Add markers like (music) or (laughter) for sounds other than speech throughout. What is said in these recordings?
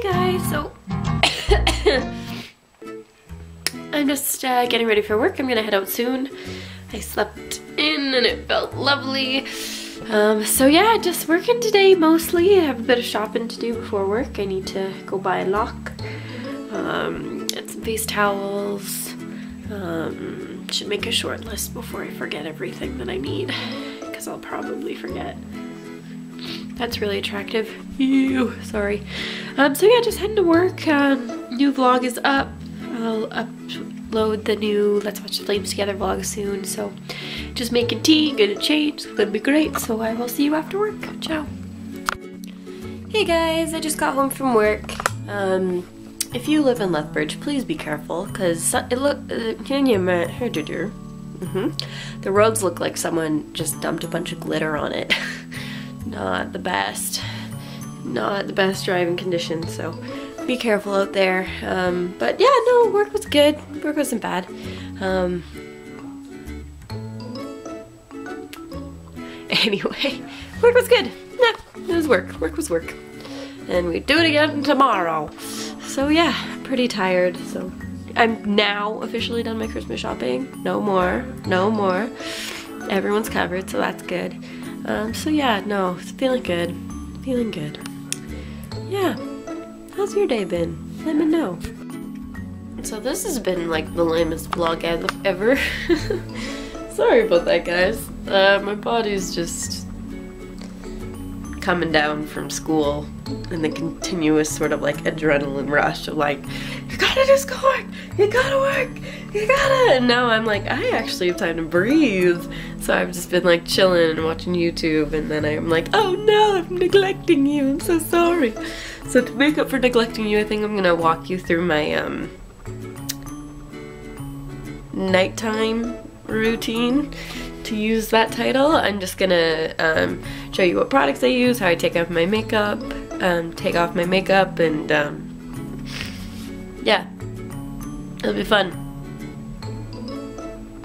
Hey guys, so (coughs) I'm just uh, getting ready for work. I'm gonna head out soon. I slept in and it felt lovely. Um, so yeah, just working today mostly. I have a bit of shopping to do before work. I need to go buy a lock um, and some face towels. Um, should make a short list before I forget everything that I need because I'll probably forget. That's really attractive. Ew, sorry. Um, so yeah, just heading to work. Um, new vlog is up. I'll upload the new Let's Watch the Flames Together vlog soon. So just making tea, gonna change. It's gonna be great. So I will see you after work. Ciao. Hey guys, I just got home from work. Um, if you live in Lethbridge, please be careful because it look. Uh, mm-hmm. The roads look like someone just dumped a bunch of glitter on it. (laughs) not the best. Not the best driving conditions, so be careful out there. Um, but yeah, no, work was good. Work wasn't bad. Um, (laughs) anyway, work was good. Yeah, it was work. Work was work. And we do it again tomorrow. So yeah, pretty tired. So I'm now officially done my Christmas shopping. No more, no more. Everyone's covered, so that's good. Um, so yeah, no, feeling good. Feeling good. Yeah. How's your day been? Let me know. So this has been like the lamest vlog ever. (laughs) Sorry about that, guys. Uh, my body's just coming down from school and the continuous sort of like adrenaline rush of like, you gotta do schoolwork, you gotta work, you gotta. And now I'm like, I actually have time to breathe. So I've just been like chilling and watching YouTube and then I'm like, oh no, I'm neglecting you, I'm so sorry. So to make up for neglecting you, I think I'm gonna walk you through my um, nighttime routine to use that title. I'm just gonna um, show you what products I use, how I take off my makeup, um, take off my makeup, and um, yeah, it'll be fun.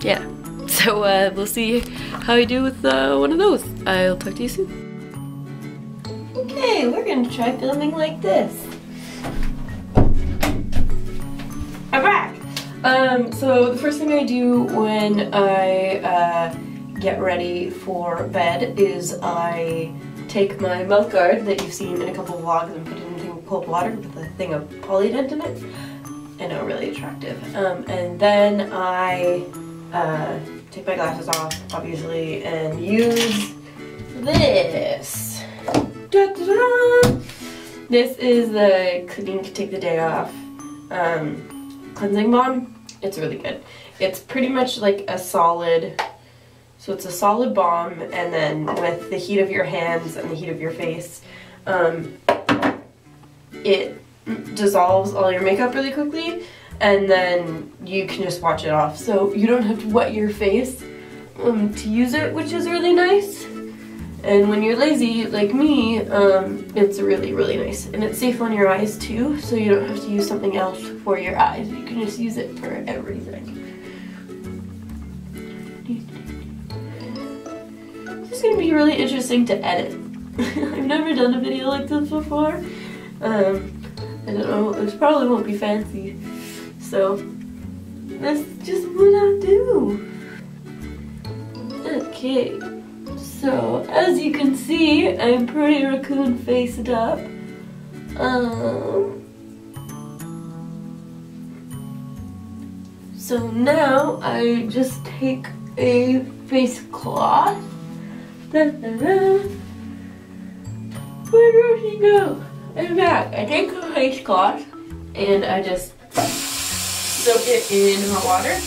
Yeah, (laughs) so uh, we'll see how I do with uh, one of those. I'll talk to you soon. Okay, we're gonna try filming like this. Back! Um, so the first thing I do when I uh, get ready for bed is I take my mouth guard that you've seen in a couple of vlogs and put it in thing cold water with a thing of Polident in it. I know, really attractive. Um, and then I uh, take my glasses off, obviously, and use this. Da -da -da! This is the Clinique Take the Day Off um, cleansing balm. It's really good. It's pretty much like a solid so it's a solid balm and then with the heat of your hands and the heat of your face, um, it dissolves all your makeup really quickly and then you can just wash it off. So you don't have to wet your face um, to use it, which is really nice. And when you're lazy, like me, um, it's really, really nice. And it's safe on your eyes too, so you don't have to use something else for your eyes. You can just use it for everything. Gonna be really interesting to edit. (laughs) I've never done a video like this before. Um, I don't know, it probably won't be fancy. So, that's just what I do. Okay, so as you can see, I'm pretty raccoon faced up. Um, so now I just take a face cloth Where did she go? I'm back. I take a face cloth and I just soak it in hot water.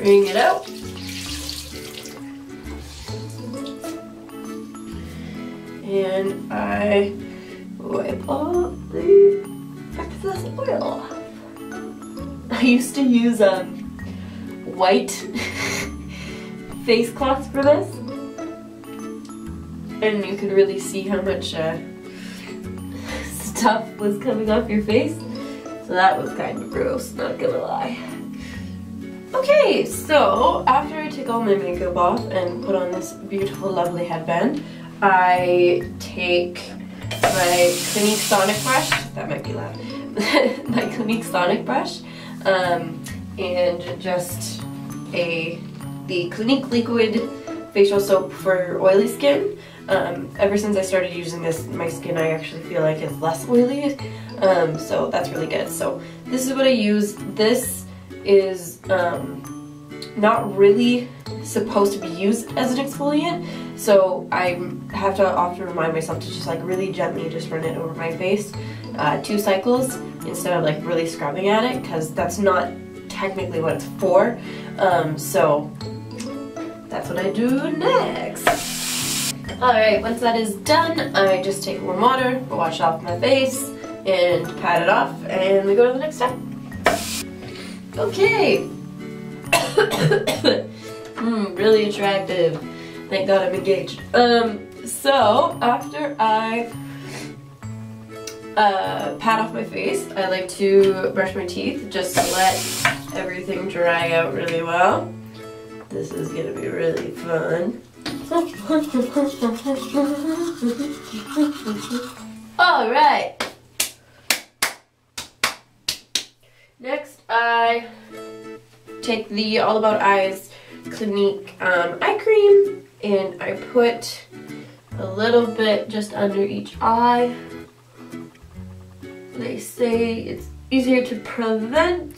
Wring it out. And I wipe off the excess oil. I used to use um white (laughs) face cloths for this. And you could really see how much uh, (laughs) stuff was coming off your face. So that was kind of gross, not gonna lie. Okay, so after I take all my makeup off and put on this beautiful, lovely headband, I take my Clinique Sonic brush, that might be loud, (laughs) my Clinique Sonic brush, um, and just a the Clinique Liquid facial soap for oily skin. Um, ever since I started using this, my skin I actually feel like is less oily, um, so that's really good. So this is what I use. This is um, not really supposed to be used as an exfoliant, so I have to often remind myself to just like really gently just run it over my face, uh, two cycles, instead of like really scrubbing at it, because that's not technically what it's for. Um, so that's what I do next. Alright, once that is done, I just take warm water, wash off my face, and pat it off, and we go to the next step. Okay. (coughs) mm, really attractive. Thank God I'm engaged. Um, so, after I uh, pat off my face, I like to brush my teeth just to let everything dry out really well. This is gonna be really fun. (laughs) Alright. Next, I take the All About Eyes Clinique um, eye cream and I put a little bit just under each eye. They say it's easier to prevent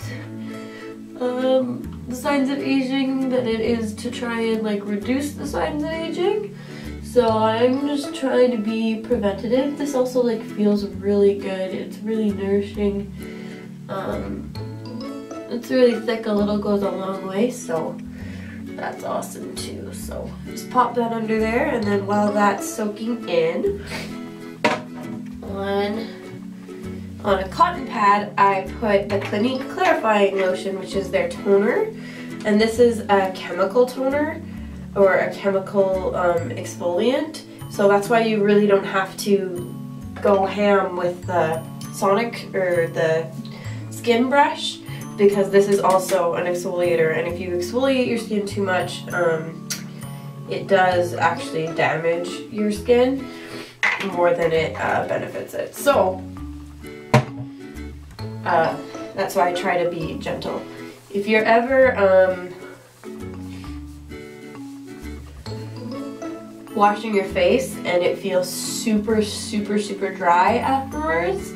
um, the signs of aging than it is to try and like reduce the signs of aging. So I'm just trying to be preventative. This also like feels really good. It's really nourishing. Um, it's really thick. A little goes a long way. So that's awesome too. So just pop that under there and then while that's soaking in, on, on a cotton pad, I put the Clinique Clarifying Lotion, which is their toner. And this is a chemical toner or a chemical um, exfoliant. So that's why you really don't have to go ham with the Sonic or the skin brush because this is also an exfoliator and if you exfoliate your skin too much um, it does actually damage your skin more than it uh, benefits it. So uh, that's why I try to be gentle. If you're ever um, washing your face and it feels super super super dry afterwards,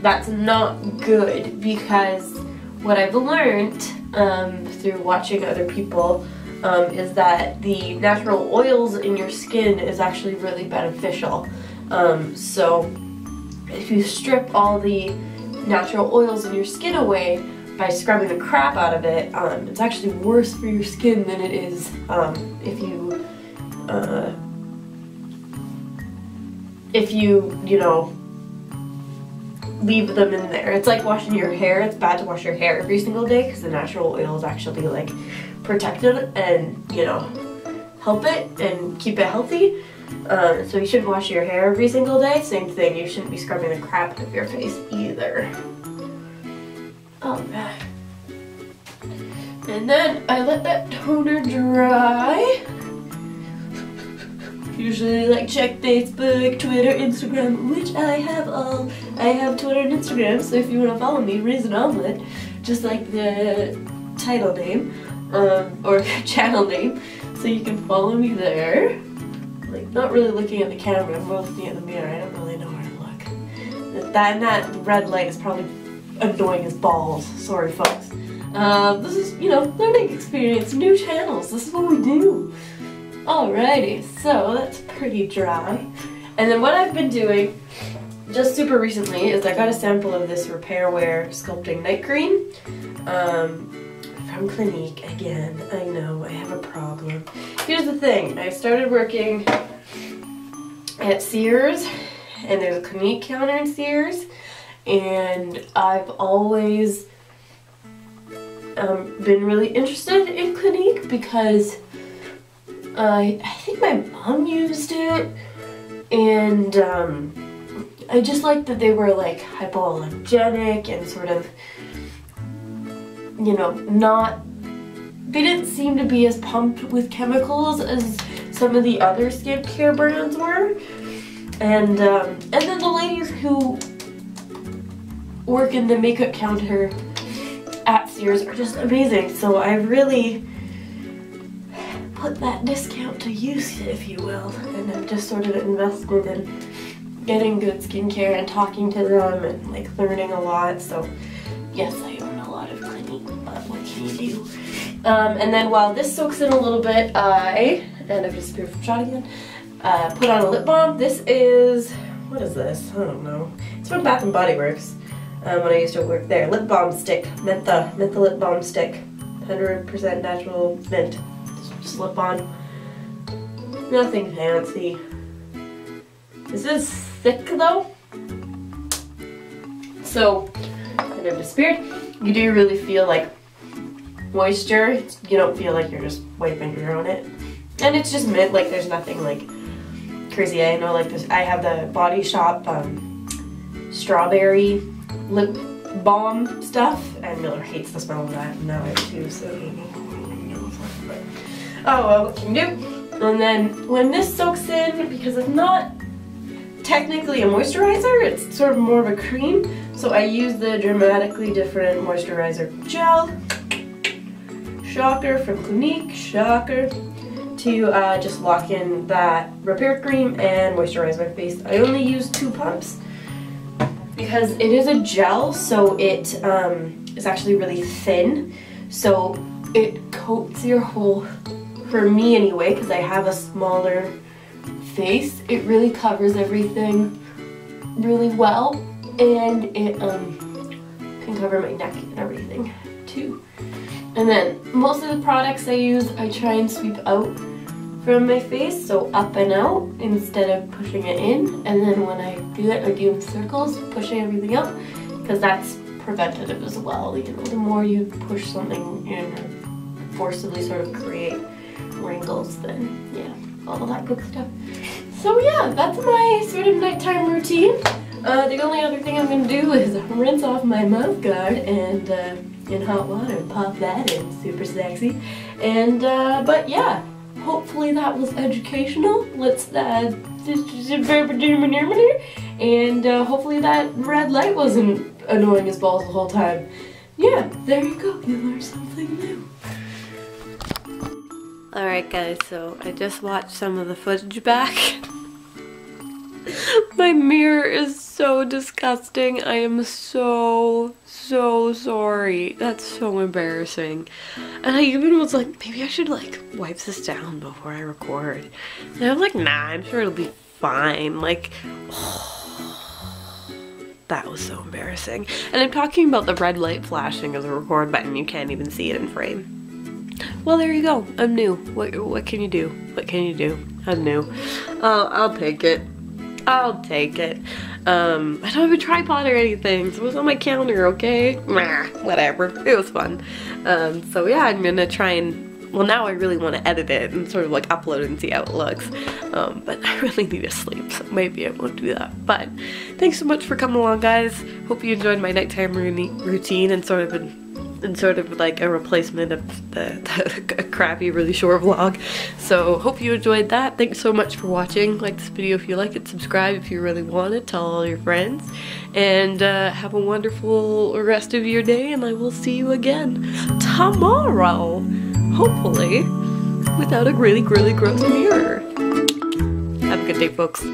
that's not good because what I've learned um, through watching other people um, is that the natural oils in your skin is actually really beneficial. Um, so if you strip all the natural oils in your skin away by scrubbing the crap out of it, um, it's actually worse for your skin than it is um, if you uh, if you, you know, leave them in there. It's like washing your hair. It's bad to wash your hair every single day because the natural oils actually like protect it and, you know, help it and keep it healthy. Um, so you shouldn't wash your hair every single day. Same thing, you shouldn't be scrubbing the crap out of your face either. Oh man. And then I let that toner dry. Usually like check Facebook, Twitter, Instagram, which I have all. I have Twitter and Instagram, so if you want to follow me, Raisin Omelette, just like the title name, um, or (laughs) channel name, so you can follow me there. Like, not really looking at the camera, I'm more looking at the mirror, I don't really know where to look. That, and that red light is probably annoying as balls, sorry folks. Um, this is, you know, learning experience, new channels, this is what we do. Alrighty, so that's pretty dry. And then what I've been doing just super recently is I got a sample of this Repair Wear Sculpting Night Cream um, from Clinique. Again, I know, I have a problem. Here's the thing, I started working at Sears and there's a Clinique counter in Sears and I've always um, been really interested in Clinique because I, I think my mom used it, and um, I just liked that they were like hypoallergenic and sort of, you know, not they didn't seem to be as pumped with chemicals as some of the other skincare brands were. And um, and then the ladies who work in the makeup counter at Sears are just amazing. So I really put that discount to use, if you will, and I've just sort of invested in getting good skincare and talking to them and like learning a lot. So yes, I you? Um, and then while this soaks in a little bit, I, and I've disappeared from shot again, uh, put on a lip balm. This is, what is this? I don't know. It's from Bath and Body Works um, when I used to work there. Lip balm stick, Mentha, Mentha lip balm stick. 100% natural mint. Just lip on. Nothing fancy. This is thick though. So, kind of disappeared. You do really feel like moisture. You don't feel like you're just wiping your on it. And it's just mint, like there's nothing like crazy. I know like this, I have the Body Shop um, strawberry lip balm stuff, and Miller hates the smell of that, now I do so. Oh well, what can you do? And then when this soaks in, because it's not technically a moisturizer, it's sort of more of a cream, so I use the Dramatically Different Moisturizer Gel. Shocker from Clinique, shocker, to uh, just lock in that repair cream and moisturize my face. I only use two pumps because it is a gel, so it um, is actually really thin. So it coats your whole, for me anyway, because I have a smaller face, it really covers everything really well. And it um, can cover my neck and everything too. And then most of the products I use, I try and sweep out from my face, so up and out instead of pushing it in. And then when I do it, I do circles, pushing everything up, because that's preventative as well. You know, the more you push something in or forcibly sort of create wrinkles, then yeah, all that good stuff. So yeah, that's my sort of nighttime routine. Uh, the only other thing I'm going to do is (laughs) rinse off my mouth guard and uh, in hot water and pop that in, super sexy. And, uh, but yeah, hopefully that was educational. Let's, uh, and uh, hopefully that red light wasn't annoying as balls the whole time. Yeah, there you go, you learned something new. Alright guys, so I just watched some of the footage back. (laughs) My mirror is so disgusting. I am so, so sorry. That's so embarrassing. And I even was like, maybe I should like wipe this down before I record. And I'm like, nah, I'm sure it'll be fine. Like, (sighs) that was so embarrassing. And I'm talking about the red light flashing of the record button. You can't even see it in frame. Well, there you go. I'm new. What, what can you do? What can you do? I'm new. Uh, I'll take it. I'll take it. Um, I don't have a tripod or anything, so it was on my counter, okay? Whatever. It was fun. Um, so yeah, I'm gonna try and, well now I really want to edit it and sort of like upload and see how it looks. Um, but (laughs) I really need to sleep, so maybe I won't do that. But thanks so much for coming along, guys. Hope you enjoyed my nighttime routine and sort of been and sort of like a replacement of the, (laughs) the crappy, really short vlog. So hope you enjoyed that. Thanks so much for watching. Like this video if you like it, subscribe if you really want it, tell all your friends, and uh, have a wonderful rest of your day, and I will see you again tomorrow, hopefully, without a really, really gross mirror. Have a good day, folks.